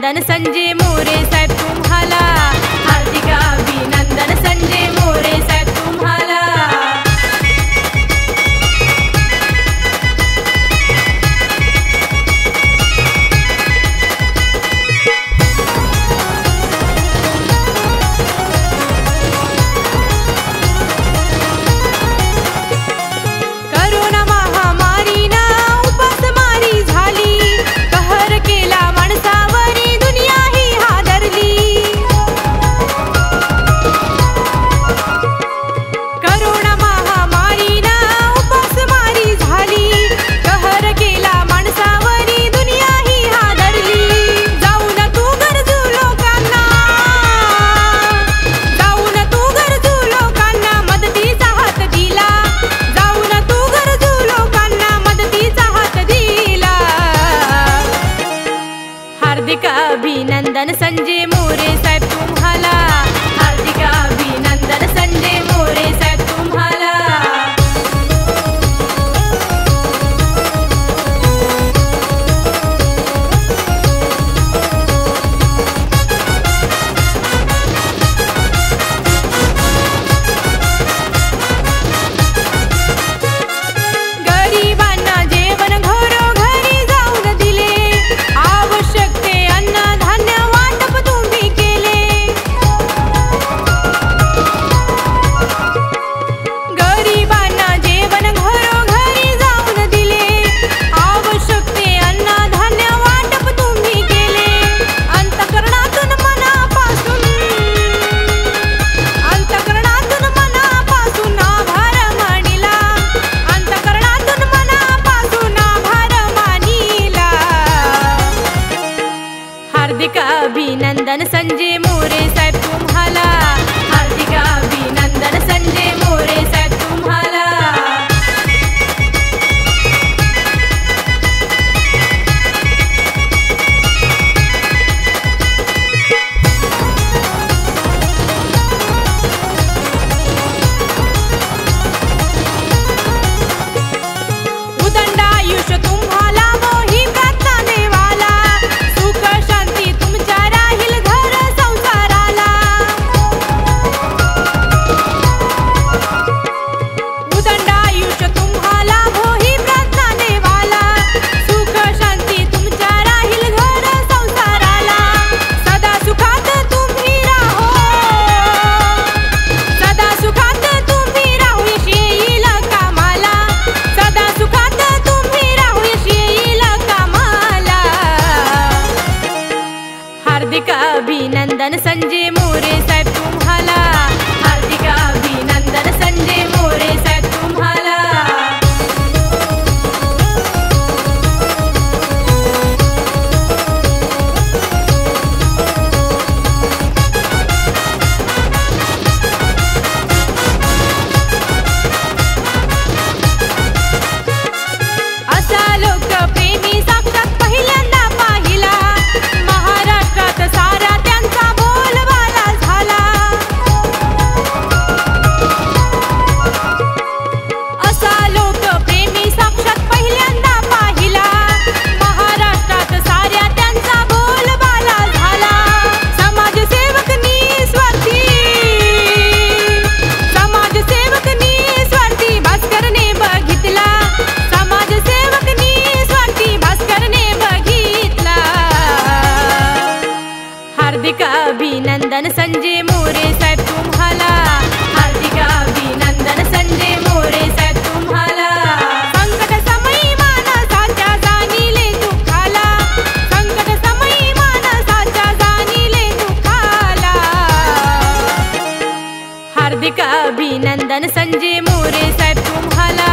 चंदन संजय 三 G。नंदन संजय मोरे साहब तुम हार्दिक अभिनंदन संजय मोरे साहेब तुम्हाला. हार्दिक अभिनंदन संजय मोरे साहेब तुम्हाला. संकट समयी साचा जाणीले दुखाला. संकट समयी साचा जाणीले दुखाला. हार्दिक अभिनंदन संजय मोरे साहेब तुम्हाला.